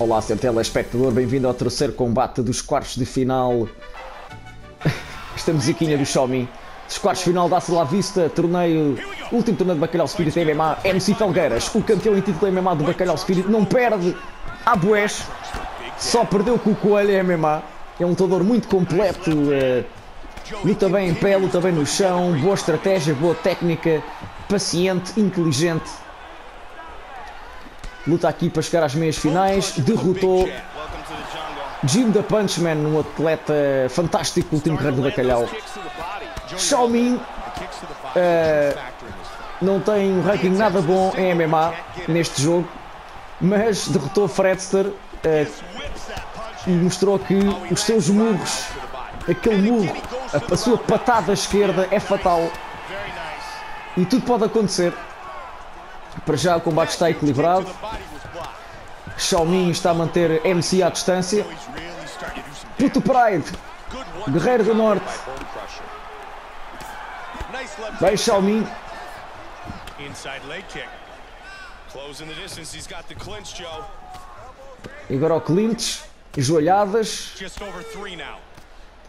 Olá, seu telespectador, bem-vindo ao terceiro combate dos quartos de final. Esta musiquinha do Xiaomi. Dos quartos de final da La Vista, torneio, último torneio de Bacalhau Spirit MMA, MC Felgueiras, o campeão em título MMA do Bacalhau Spirit, não perde a Bués, só perdeu com o Coelho MMA. É um lutador muito completo, uh, luta bem em pé, luta bem no chão, boa estratégia, boa técnica, paciente, inteligente. Luta aqui para chegar às meias finais, derrotou Jim the Punchman, um atleta fantástico, último carreiro do bacalhau. Xiaomi uh, não tem um ranking nada bom em MMA neste jogo, mas derrotou Fredster uh, e mostrou que os seus murros, aquele murro, a, a sua patada esquerda é fatal e tudo pode acontecer. Para já o combate está equilibrado. Xiaomi está a manter MC à distância. Puto Pride, Guerreiro do Norte. Vai Xiaomi. E agora o clinch, joelhadas.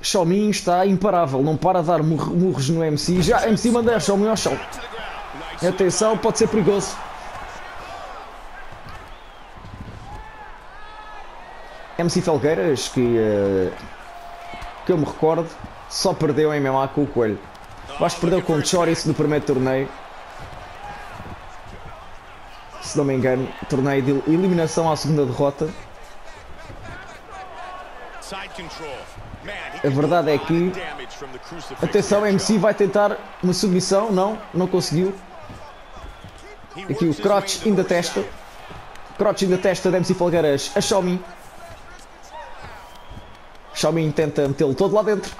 Xiaomi está imparável, não para de dar murros no MC. Já MC manda a Xiaomi ao chão. Atenção, pode ser perigoso. MC Felgueiras, que, uh, que eu me recordo, só perdeu em MMA com o Coelho. Eu acho que perdeu com o Choris no primeiro torneio. Se não me engano, torneio de eliminação à segunda derrota. A verdade é que. Atenção, MC vai tentar uma submissão. Não, não conseguiu. Aqui o crotch in da testa. Crotch in da testa de MC Falgueiras a Xiaomi. Xiaomi tenta metê-lo todo lá dentro.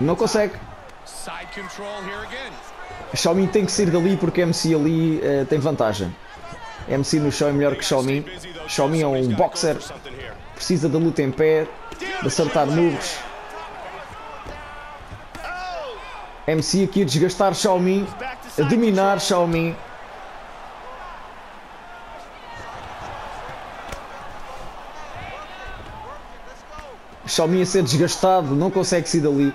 Não consegue. Xiaomi tem que sair dali porque MC ali uh, tem vantagem. MC no chão é melhor que Xiaomi. Xiaomi é um boxer. Precisa da luta em pé, de acertar murros. MC aqui a desgastar Xiaomi, a dominar Xiaomi. Xiaomi a ser desgastado, não consegue sair dali.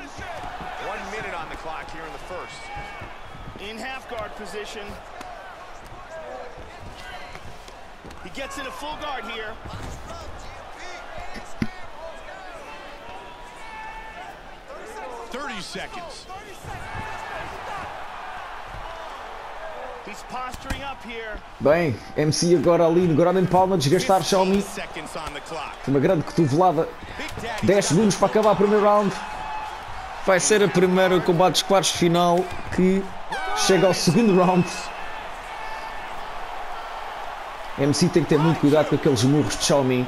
Thirty seconds. Bem, MC agora ali no Ground Palma desgastar Xiaomi. Uma grande cotovelada. 10 segundos para acabar o primeiro round. Vai ser a primeira combate dos quartos de final que chega ao segundo round. MC tem que ter muito cuidado com aqueles murros de Xiaomi.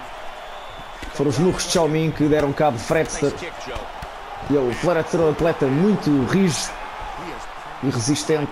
Foram os murros de Xiaomi que deram cabo de Fredster. E o Fredster é um atleta muito rígido e resistente.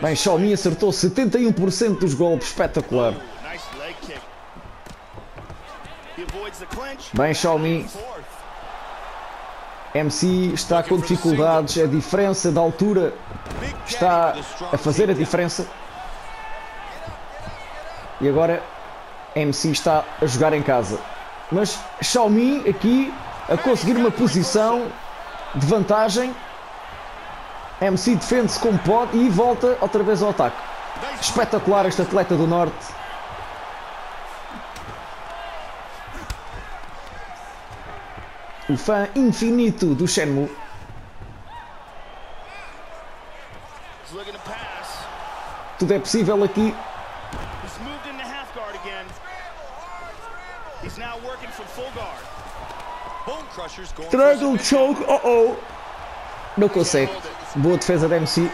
Bem, Xiaomi acertou 71% dos golpes, espetacular. Bem, Xiaomi. MC está com dificuldades, a diferença da altura está a fazer a diferença. E agora MC está a jogar em casa. Mas Xiaomi aqui a conseguir uma posição de vantagem. MC defende-se como pode e volta outra vez ao ataque. Espetacular este atleta do Norte. O fã infinito do Shenmue. Tudo é possível aqui. Triangle choke, oh oh. Não consegue. Boa defesa da MC.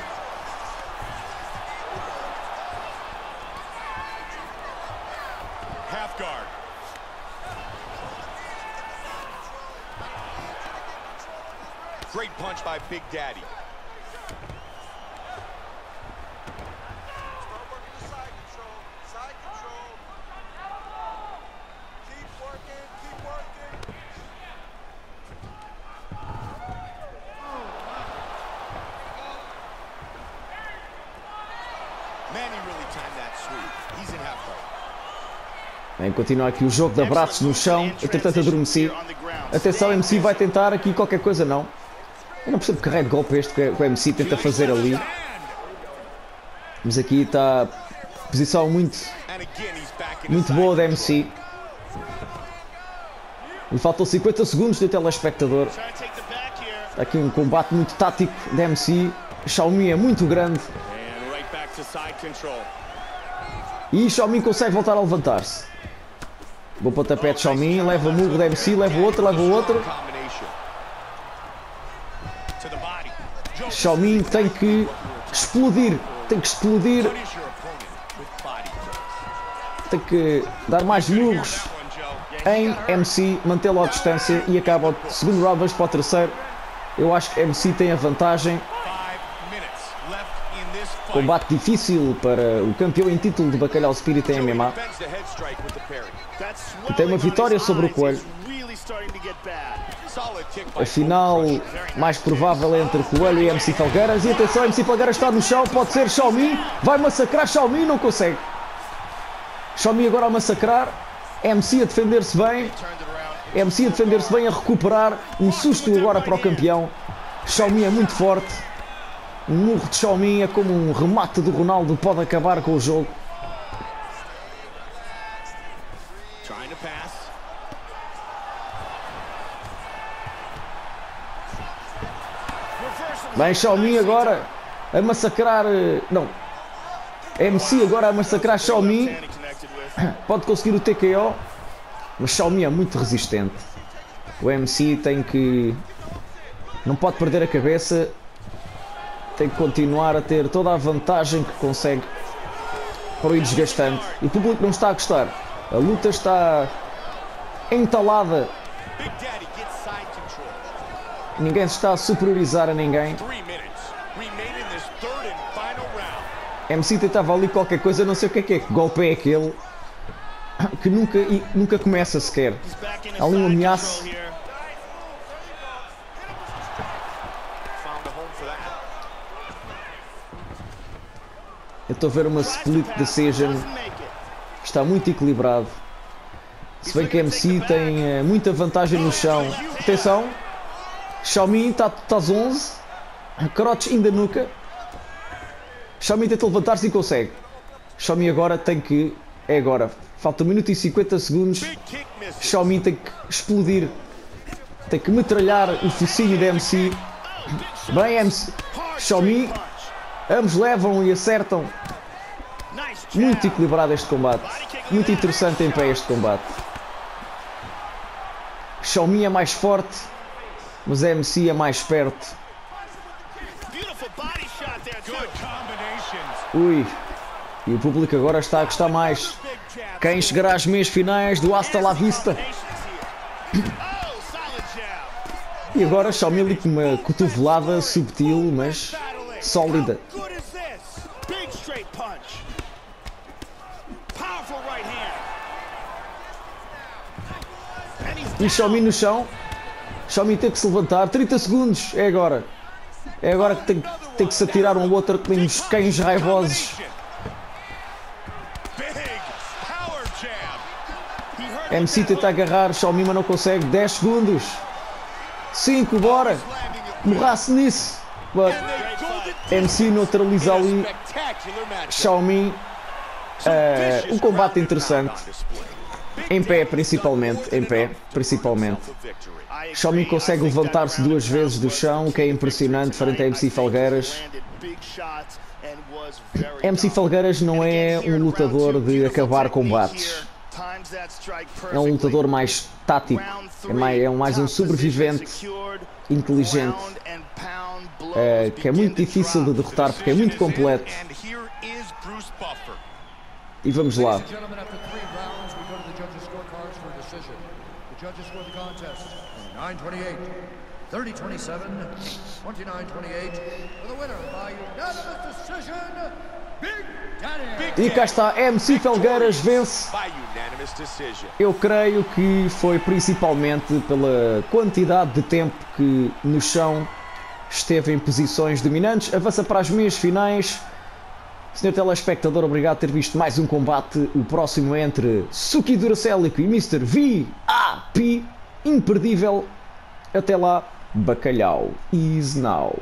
Great punch by Big Daddy. Vem continuar aqui o jogo de abraços no chão. Entretanto adormeci. Atenção, MC vai tentar aqui qualquer coisa, não. Eu não percebo que raio de golpe este que o MC tenta fazer ali. Mas aqui está posição muito, muito boa da MC. E faltam 50 segundos de telespectador. Está aqui um combate muito tático da MC. Xiaomi é muito grande. E Xiaomi consegue voltar a levantar-se. Bom pontapé de Xiaomi, leva o murro da MC, leva o outro, leva o outro. Xiaomi tem que explodir, tem que explodir. Tem que dar mais murros em MC, mantê-lo à distância e acaba o segundo round, vamos para o terceiro. Eu acho que MC tem a vantagem. Combate difícil para o campeão em título de Bacalhau Spirit em MMA. Tem uma vitória sobre o Coelho. A final mais provável é entre Coelho e MC Falgueiras. E atenção, MC Falgueiras está no chão. Pode ser Xiaomi. Vai massacrar Xiaomi. Não consegue. Xiaomi agora a massacrar. MC a defender-se bem. MC a defender-se bem, a recuperar. Um susto agora para o campeão. Xiaomi é muito forte. Um murro de Xiaomi é como um remate do Ronaldo. Pode acabar com o jogo. Bem, Xiaomi agora a massacrar. Eh, não. MC agora a massacrar Xiaomi. Pode conseguir o TKO. Mas Xiaomi é muito resistente. O MC tem que. Não pode perder a cabeça. Tem que continuar a ter toda a vantagem que consegue para o ir desgastante. E o público não está a gostar. A luta está entalada Ninguém se está a superiorizar a ninguém. MC tentava ali qualquer coisa, não sei o que é que é. Que golpe é aquele que nunca, nunca começa sequer. Há um ameaço. Eu estou a ver uma split decision. Está muito equilibrado. Se bem que MC tem uh, muita vantagem no chão. Atenção! Xiaomi está tá às 11. Crotes ainda nuca. Xiaomi tenta levantar-se e consegue. Xiaomi agora tem que. É agora. Falta 1 minuto e 50 segundos. Xiaomi tem que explodir. Tem que metralhar o focinho da MC. Bem, MC. Xiaomi. Ambos levam e acertam. Muito equilibrado este combate. Muito interessante em pé este combate. Xiaomi é mais forte mas a MC é mais perto. Ui, e o público agora está a gostar mais. Quem chegará às meias finais do Hasta La Vista? E agora Xiaomi com uma cotovelada subtil, mas sólida. E Xiaomi no chão, Xiaomi tem que se levantar. 30 segundos. É agora. É agora que tem, tem que se atirar um ao outro com uns cães raivosos. MC tenta agarrar. Xiaomi mas não consegue. 10 segundos. 5. Bora. Morrasse nisso. But MC neutraliza ali. Xiaomi. Uh, um combate interessante. Em pé, principalmente. Em pé, principalmente. Xiaomi consegue levantar-se duas vezes do chão, o que é impressionante frente a MC Falgueiras. MC Falgueiras não é um lutador de acabar combates. É um lutador mais tático, é mais, é mais um sobrevivente inteligente, é, que é muito difícil de derrotar porque é muito completo. E vamos lá. Judges score the contest. 928, 30-27, 29-28, for the winner by unanimous decision, Big Daddy. E cá está, MC Felgueiras vence. Eu creio que foi principalmente pela quantidade de tempo que no chão esteve em posições dominantes. Avança para as meias finais. Senhor telespectador, obrigado por ter visto mais um combate. O próximo é entre Suki Duracelico e Mr. V.A.P. Imperdível. Até lá, bacalhau. Is now.